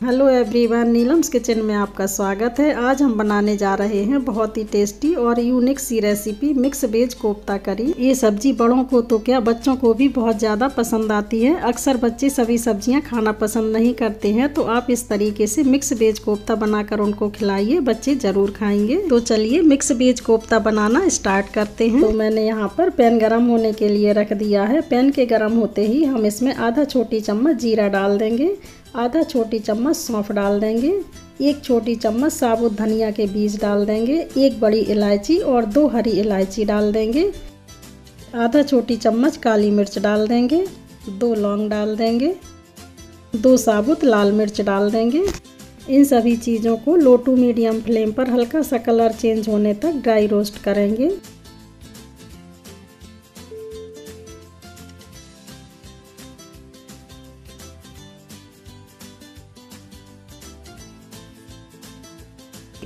Hello everyone, Neelam's kitchen में आपका स्वागत है। आज हम बनाने जा रहे हैं बहुत ही टेस्टी और यूनिक सी recipe, mix veg kofta curry. ये सब्ज़ी बड़ों को तो क्या बच्चों को भी बहुत ज़्यादा पसंद आती है। अक्सर बच्चे सभी सब्ज़ियाँ खाना पसंद नहीं करते हैं तो आप इस तरीके से मिक्स वेज कोफ्ता बनाकर उनको खिलाइए। बच्चे ज़रूर खाएँगे। तो चलिए मिक्स वेज कोफ्ता बनाना स्टार्ट करते हैं। तो मैंने यहाँ पर पैन गर्म होने के लिए रख दिया है। पैन के गर्म होते ही हम इसमें आधा छोटी चम्मच जीरा डाल देंगे। आधा छोटी चम्मच सौंफ डाल देंगे, एक छोटी चम्मच साबुत धनिया के बीज डाल देंगे, एक बड़ी इलायची और दो हरी इलायची डाल देंगे। आधा छोटी चम्मच काली मिर्च डाल देंगे, दो लौंग डाल देंगे, दो साबुत लाल मिर्च डाल देंगे। इन सभी चीज़ों को लो टू मीडियम फ्लेम पर हल्का सा कलर चेंज होने तक ड्राई रोस्ट करेंगे।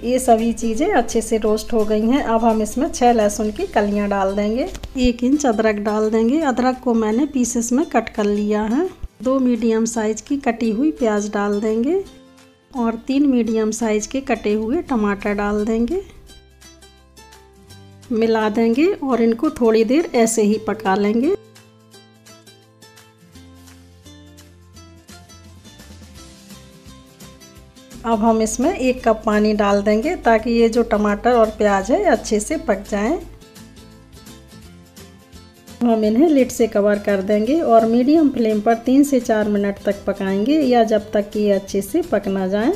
ये सभी चीज़ें अच्छे से रोस्ट हो गई हैं। अब हम इसमें छः लहसुन की कलियाँ डाल देंगे। एक इंच अदरक डाल देंगे। अदरक को मैंने पीसेस में कट कर लिया है। दो मीडियम साइज़ की कटी हुई प्याज डाल देंगे और तीन मीडियम साइज़ के कटे हुए टमाटर डाल देंगे। मिला देंगे और इनको थोड़ी देर ऐसे ही पका लेंगे। अब हम इसमें एक कप पानी डाल देंगे ताकि ये जो टमाटर और प्याज है अच्छे से पक जाएँ। हम इन्हें लिड से कवर कर देंगे और मीडियम फ्लेम पर तीन से चार मिनट तक पकाएँगे या जब तक कि ये अच्छे से पक ना जाए।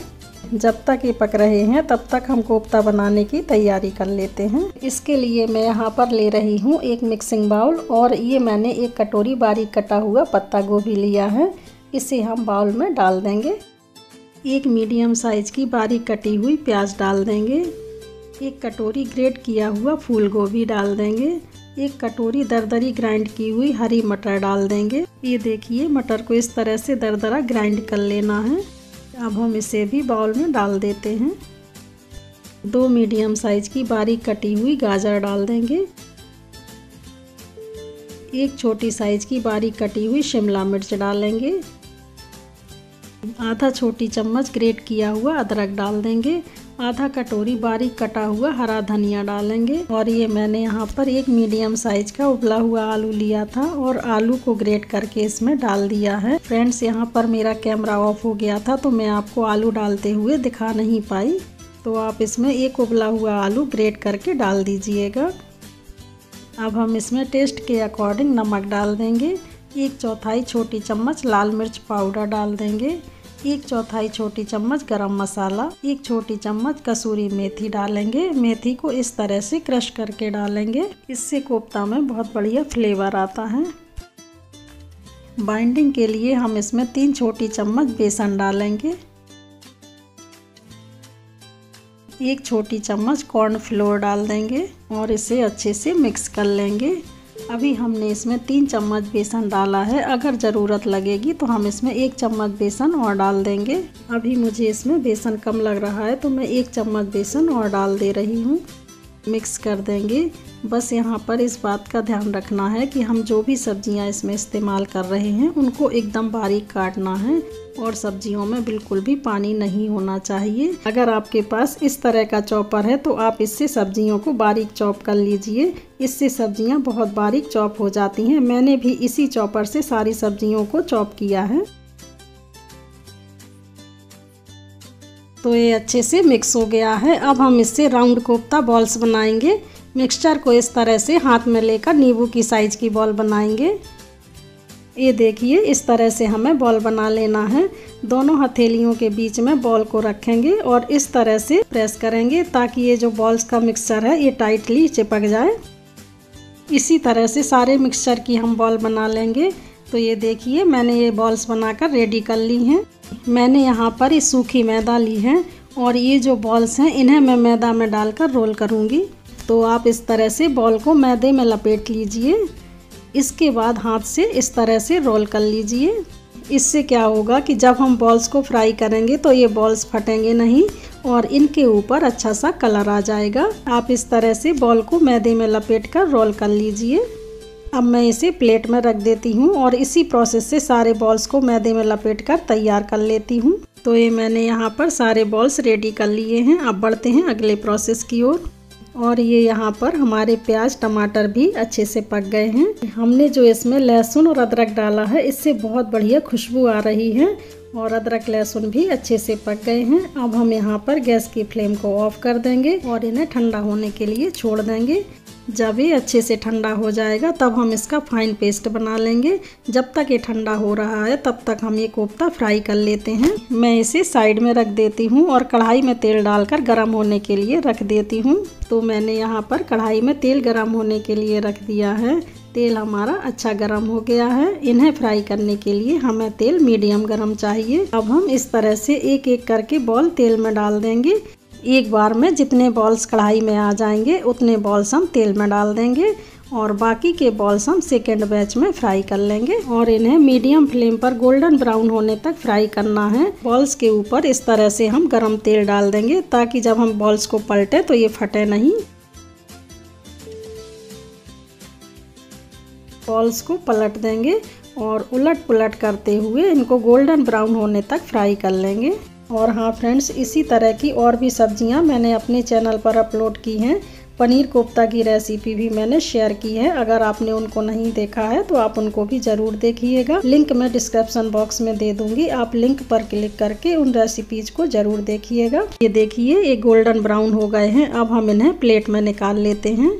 जब तक ये पक रहे हैं, तब तक हम कोफ्ता बनाने की तैयारी कर लेते हैं। इसके लिए मैं यहाँ पर ले रही हूँ एक मिक्सिंग बाउल और ये मैंने एक कटोरी बारीक कटा हुआ पत्ता गोभी लिया है। इसे हम बाउल में डाल देंगे। एक मीडियम साइज़ की बारीक कटी हुई प्याज डाल देंगे। एक कटोरी ग्रेट किया हुआ फूल गोभी डाल देंगे। एक कटोरी दरदरी ग्राइंड की हुई हरी मटर डाल देंगे। ये देखिए, मटर को इस तरह से दरदरा ग्राइंड कर लेना है। अब हम इसे भी बाउल में डाल देते हैं। दो मीडियम साइज़ की बारीक कटी हुई गाजर डाल देंगे। एक छोटी साइज़ की बारीक कटी हुई शिमला मिर्च डालेंगे। आधा छोटी चम्मच ग्रेट किया हुआ अदरक डाल देंगे। आधा कटोरी बारीक कटा हुआ हरा धनिया डालेंगे। और ये मैंने यहाँ पर एक मीडियम साइज़ का उबला हुआ आलू लिया था और आलू को ग्रेट करके इसमें डाल दिया है। फ्रेंड्स, यहाँ पर मेरा कैमरा ऑफ़ हो गया था तो मैं आपको आलू डालते हुए दिखा नहीं पाई। तो आप इसमें एक उबला हुआ आलू ग्रेट करके डाल दीजिएगा। अब हम इसमें टेस्ट के अकॉर्डिंग नमक डाल देंगे। एक चौथाई छोटी चम्मच लाल मिर्च पाउडर डाल देंगे। एक चौथाई छोटी चम्मच गरम मसाला। एक छोटी चम्मच कसूरी मेथी डालेंगे। मेथी को इस तरह से क्रश करके डालेंगे। इससे कोफ्ता में बहुत बढ़िया फ्लेवर आता है। बाइंडिंग के लिए हम इसमें तीन छोटी चम्मच बेसन डालेंगे। एक छोटी चम्मच कॉर्न फ्लोर डाल देंगे और इसे अच्छे से मिक्स कर लेंगे। अभी हमने इसमें तीन चम्मच बेसन डाला है। अगर ज़रूरत लगेगी तो हम इसमें एक चम्मच बेसन और डाल देंगे। अभी मुझे इसमें बेसन कम लग रहा है तो मैं एक चम्मच बेसन और डाल दे रही हूँ। मिक्स कर देंगे। बस यहाँ पर इस बात का ध्यान रखना है कि हम जो भी सब्ज़ियाँ इसमें इस्तेमाल कर रहे हैं, उनको एकदम बारीक काटना है और सब्जियों में बिल्कुल भी पानी नहीं होना चाहिए। अगर आपके पास इस तरह का चॉपर है तो आप इससे सब्जियों को बारीक चॉप कर लीजिए। इससे सब्ज़ियाँ बहुत बारीक चॉप हो जाती हैं। मैंने भी इसी चॉपर से सारी सब्जियों को चॉप किया है। तो ये अच्छे से मिक्स हो गया है। अब हम इससे राउंड कोफ्ता बॉल्स बनाएँगे। मिक्सचर को इस तरह से हाथ में लेकर नींबू की साइज़ की बॉल बनाएँगे। ये देखिए, इस तरह से हमें बॉल बना लेना है। दोनों हथेलियों के बीच में बॉल को रखेंगे और इस तरह से प्रेस करेंगे ताकि ये जो बॉल्स का मिक्सचर है, ये टाइटली चिपक जाए। इसी तरह से सारे मिक्सचर की हम बॉल बना लेंगे। तो ये देखिए, मैंने ये बॉल्स बनाकर रेडी कर ली हैं। मैंने यहाँ पर ये सूखी मैदा ली है और ये जो बॉल्स हैं, इन्हें मैं मैदा में डालकर रोल करूँगी। तो आप इस तरह से बॉल को मैदे में लपेट लीजिए। इसके बाद हाथ से इस तरह से रोल कर लीजिए। इससे क्या होगा कि जब हम बॉल्स को फ्राई करेंगे तो ये बॉल्स फटेंगे नहीं और इनके ऊपर अच्छा सा कलर आ जाएगा। आप इस तरह से बॉल को मैदे में लपेट कर रोल कर लीजिए। अब मैं इसे प्लेट में रख देती हूँ और इसी प्रोसेस से सारे बॉल्स को मैदे में लपेट कर तैयार कर लेती हूँ। तो ये मैंने यहाँ पर सारे बॉल्स रेडी कर लिए हैं। अब बढ़ते हैं अगले प्रोसेस की ओर। और ये यहाँ पर हमारे प्याज, टमाटर भी अच्छे से पक गए हैं। हमने जो इसमें लहसुन और अदरक डाला है, इससे बहुत बढ़िया खुशबू आ रही है और अदरक, लहसुन भी अच्छे से पक गए हैं। अब हम यहाँ पर गैस की फ्लेम को ऑफ़ कर देंगे और इन्हें ठंडा होने के लिए छोड़ देंगे। जब ये अच्छे से ठंडा हो जाएगा, तब हम इसका फाइन पेस्ट बना लेंगे। जब तक ये ठंडा हो रहा है, तब तक हम ये कोफ्ता फ्राई कर लेते हैं। मैं इसे साइड में रख देती हूँ और कढ़ाई में तेल डालकर गर्म होने के लिए रख देती हूँ। तो मैंने यहाँ पर कढ़ाई में तेल गर्म होने के लिए रख दिया है। तेल हमारा अच्छा गर्म हो गया है। इन्हें फ्राई करने के लिए हमें तेल मीडियम गर्म चाहिए। अब हम इस तरह से एक एक करके बॉल तेल में डाल देंगे। एक बार में जितने बॉल्स कढ़ाई में आ जाएँगे, उतने बॉल्स हम तेल में डाल देंगे और बाकी के बॉल्स हम सेकेंड बैच में फ्राई कर लेंगे और इन्हें मीडियम फ्लेम पर गोल्डन ब्राउन होने तक फ्राई करना है। बॉल्स के ऊपर इस तरह से हम गरम तेल डाल देंगे ताकि जब हम बॉल्स को पलटे तो ये फटे नहीं। बॉल्स को पलट देंगे और उलट पुलट करते हुए इनको गोल्डन ब्राउन होने तक फ्राई कर लेंगे। और हाँ फ्रेंड्स इसी तरह की और भी सब्ज़ियाँ मैंने अपने चैनल पर अपलोड की हैं। पनीर कोफ्ता की रेसिपी भी मैंने शेयर की है। अगर आपने उनको नहीं देखा है तो आप उनको भी ज़रूर देखिएगा। लिंक मैं डिस्क्रिप्शन बॉक्स में दे दूँगी। आप लिंक पर क्लिक करके उन रेसिपीज़ को ज़रूर देखिएगा। ये देखिए, ये गोल्डन ब्राउन हो गए हैं। अब हम इन्हें प्लेट में निकाल लेते हैं।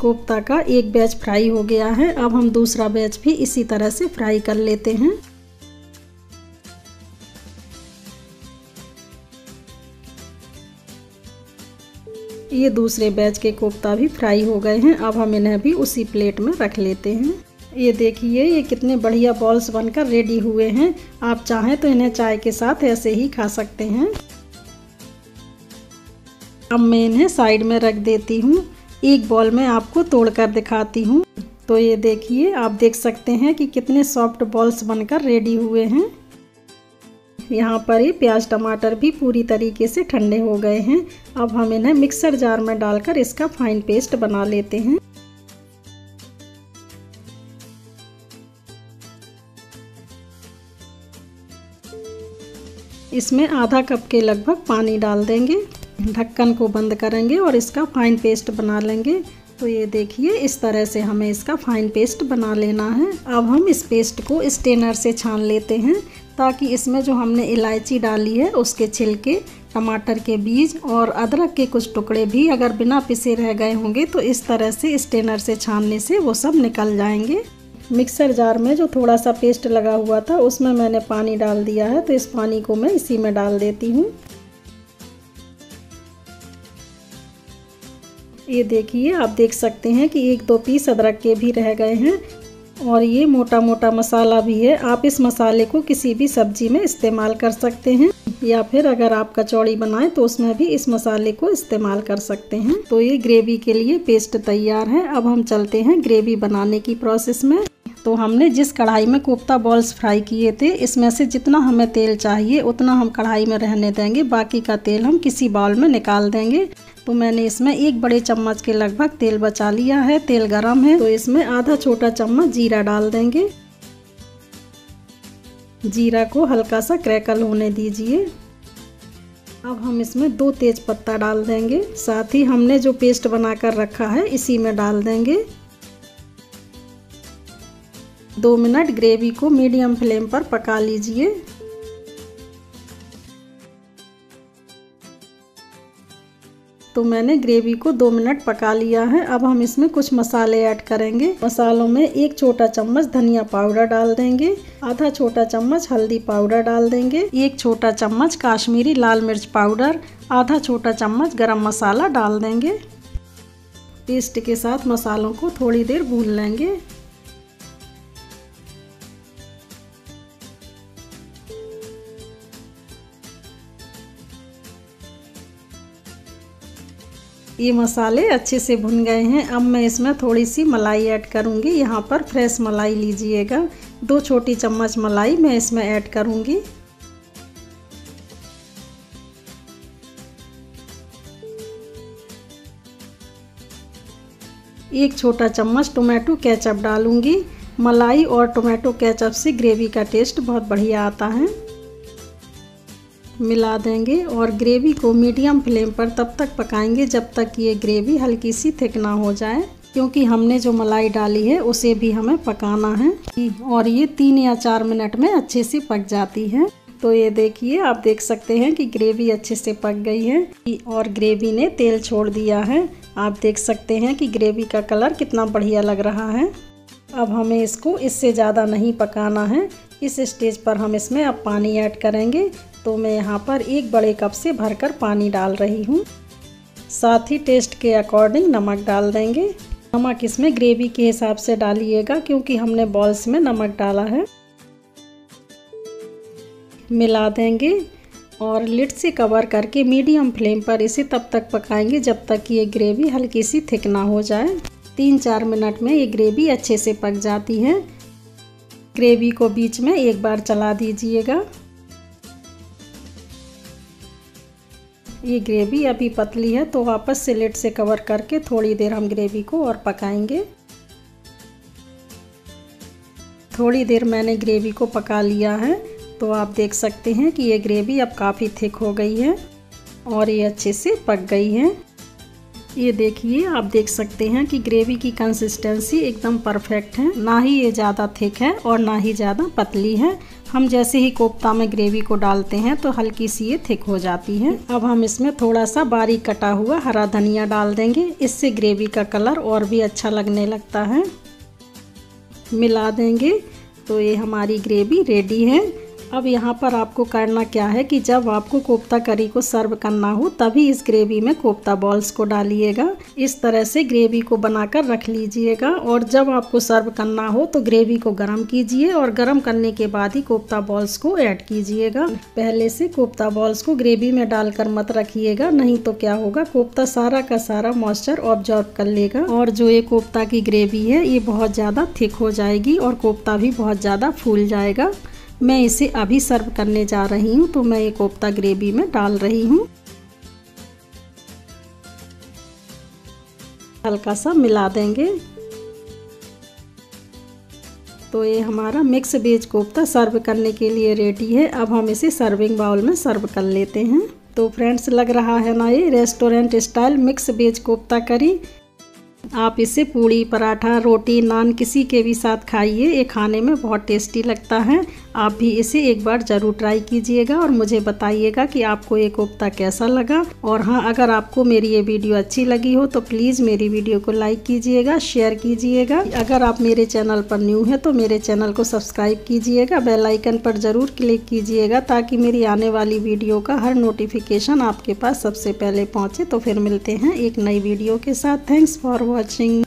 कोफ्ता का एक बैच फ्राई हो गया है। अब हम दूसरा बैच भी इसी तरह से फ्राई कर लेते हैं। ये दूसरे बैच के कोफ्ता भी फ्राई हो गए हैं। अब हम इन्हें भी उसी प्लेट में रख लेते हैं। ये देखिए, ये कितने बढ़िया बॉल्स बनकर रेडी हुए हैं। आप चाहें तो इन्हें चाय के साथ ऐसे ही खा सकते हैं। अब मैं इन्हें साइड में रख देती हूँ। एक बॉल में आपको तोड़कर दिखाती हूँ। तो ये देखिए, आप देख सकते हैं कि कितने सॉफ्ट बॉल्स बनकर रेडी हुए हैं। यहाँ पर ये प्याज टमाटर भी पूरी तरीके से ठंडे हो गए हैं। अब हम इन्हें मिक्सर जार में डालकर इसका फाइन पेस्ट बना लेते हैं। इसमें आधा कप के लगभग पानी डाल देंगे। ढक्कन को बंद करेंगे और इसका फाइन पेस्ट बना लेंगे। तो ये देखिए, इस तरह से हमें इसका फाइन पेस्ट बना लेना है। अब हम इस पेस्ट को स्टेनर से छान लेते हैं ताकि इसमें जो हमने इलायची डाली है, उसके छिलके, टमाटर के बीज और अदरक के कुछ टुकड़े भी अगर बिना पिसे रह गए होंगे तो इस तरह से स्टेनर से छानने से वो सब निकल जाएँगे। मिक्सर जार में जो थोड़ा सा पेस्ट लगा हुआ था, उसमें मैंने पानी डाल दिया है। तो इस पानी को मैं इसी में डाल देती हूँ। ये देखिए, आप देख सकते हैं कि एक दो पीस अदरक के भी रह गए हैं और ये मोटा मोटा मसाला भी है। आप इस मसाले को किसी भी सब्ज़ी में इस्तेमाल कर सकते हैं या फिर अगर आप कचौड़ी बनाएँ तो उसमें भी इस मसाले को इस्तेमाल कर सकते हैं। तो ये ग्रेवी के लिए पेस्ट तैयार है। अब हम चलते हैं ग्रेवी बनाने की प्रोसेस में। तो हमने जिस कढ़ाई में कोफ्ता बॉल्स फ्राई किए थे, इसमें से जितना हमें तेल चाहिए, उतना हम कढ़ाई में रहने देंगे। बाकी का तेल हम किसी बाउल में निकाल देंगे। तो मैंने इसमें एक बड़े चम्मच के लगभग तेल बचा लिया है। तेल गरम है तो इसमें आधा छोटा चम्मच जीरा डाल देंगे। जीरा को हल्का सा क्रैकल होने दीजिए। अब हम इसमें दो तेज पत्ता डाल देंगे। साथ ही हमने जो पेस्ट बनाकर रखा है, इसी में डाल देंगे। दो मिनट ग्रेवी को मीडियम फ्लेम पर पका लीजिए। तो मैंने ग्रेवी को दो मिनट पका लिया है। अब हम इसमें कुछ मसाले ऐड करेंगे। मसालों में एक छोटा चम्मच धनिया पाउडर डाल देंगे। आधा छोटा चम्मच हल्दी पाउडर डाल देंगे। एक छोटा चम्मच काश्मीरी लाल मिर्च पाउडर। आधा छोटा चम्मच गरम मसाला डाल देंगे। पेस्ट के साथ मसालों को थोड़ी देर भून लेंगे। ये मसाले अच्छे से भुन गए हैं। अब मैं इसमें थोड़ी सी मलाई ऐड करूँगी। यहाँ पर फ्रेश मलाई लीजिएगा। दो छोटी चम्मच मलाई मैं इसमें ऐड करूँगी। एक छोटा चम्मच टोमेटो केचप डालूँगी। मलाई और टोमेटो केचप से ग्रेवी का टेस्ट बहुत बढ़िया आता है। मिला देंगे और ग्रेवी को मीडियम फ्लेम पर तब तक पकाएँगे जब तक ये ग्रेवी हल्की सी थिक ना हो जाए, क्योंकि हमने जो मलाई डाली है, उसे भी हमें पकाना है। और ये तीन या चार मिनट में अच्छे से पक जाती है। तो ये देखिए, आप देख सकते हैं कि ग्रेवी अच्छे से पक गई है और ग्रेवी ने तेल छोड़ दिया है। आप देख सकते हैं कि ग्रेवी का कलर कितना बढ़िया लग रहा है। अब हमें इसको इससे ज़्यादा नहीं पकाना है। इस स्टेज पर हम इसमें अब पानी ऐड करेंगे। तो मैं यहाँ पर एक बड़े कप से भरकर पानी डाल रही हूँ। साथ ही टेस्ट के अकॉर्डिंग नमक डाल देंगे। नमक इसमें ग्रेवी के हिसाब से डालिएगा क्योंकि हमने बॉल्स में नमक डाला है। मिला देंगे और लिड से कवर करके मीडियम फ्लेम पर इसे तब तक पकाएँगे जब तक कि ये ग्रेवी हल्की सी थिक ना हो जाए। तीन चार मिनट में ये ग्रेवी अच्छे से पक जाती है। ग्रेवी को बीच में एक बार चला दीजिएगा। ये ग्रेवी अभी पतली है तो वापस से लेट से कवर करके थोड़ी देर हम ग्रेवी को और पकाएँगे। थोड़ी देर मैंने ग्रेवी को पका लिया है तो आप देख सकते हैं कि ये ग्रेवी अब काफ़ी थिक हो गई है और ये अच्छे से पक गई है। ये देखिए, आप देख सकते हैं कि ग्रेवी की कंसिस्टेंसी एकदम परफेक्ट है। ना ही ये ज़्यादा थिक है और ना ही ज़्यादा पतली है। हम जैसे ही कोफ्ता में ग्रेवी को डालते हैं तो हल्की सी ये थिक हो जाती है। अब हम इसमें थोड़ा सा बारीक कटा हुआ हरा धनिया डाल देंगे। इससे ग्रेवी का कलर और भी अच्छा लगने लगता है। मिला देंगे तो ये हमारी ग्रेवी रेडी है। अब यहाँ पर आपको करना क्या है कि जब आपको कोफ्ता करी को सर्व करना हो, तभी इस ग्रेवी में कोफ्ता बॉल्स को डालिएगा। इस तरह से ग्रेवी को बनाकर रख लीजिएगा और जब आपको सर्व करना हो तो ग्रेवी को गर्म कीजिए और गर्म करने के बाद ही कोफ्ता बॉल्स को ऐड कीजिएगा। पहले से कोफ्ता बॉल्स को ग्रेवी में डालकर मत रखिएगा, नहीं तो क्या होगा, कोफ्ता सारा का सारा मॉइस्चर ऑब्जॉर्व कर लेगा और जो ये कोफ्ता की ग्रेवी है, ये बहुत ज़्यादा थिक हो जाएगी और कोफ्ता भी बहुत ज़्यादा फूल जाएगा। मैं इसे अभी सर्व करने जा रही हूँ तो मैं ये कोफ्ता ग्रेवी में डाल रही हूँ। हल्का सा मिला देंगे। तो ये हमारा मिक्स वेज कोफ्ता सर्व करने के लिए रेडी है। अब हम इसे सर्विंग बाउल में सर्व कर लेते हैं। तो फ्रेंड्स, लग रहा है ना ये restaurant style mix veg kofta curry. आप इसे पूड़ी, पराठा, रोटी, नान किसी के भी साथ खाइए। ये खाने में बहुत टेस्टी लगता है। आप भी इसे एक बार ज़रूर ट्राई कीजिएगा और मुझे बताइएगा कि आपको ये कोफ्ता कैसा लगा। और हाँ अगर आपको मेरी ये वीडियो अच्छी लगी हो तो प्लीज़ मेरी वीडियो को लाइक कीजिएगा, शेयर कीजिएगा। अगर आप मेरे चैनल पर न्यू है तो मेरे चैनल को सब्सक्राइब कीजिएगा बेलाइकन पर ज़रूर क्लिक कीजिएगा ताकि मेरी आने वाली वीडियो का हर नोटिफिकेशन आपके पास सबसे पहले पहुँचे। तो फिर मिलते हैं एक नई वीडियो के साथ। Thanks for watching. watching.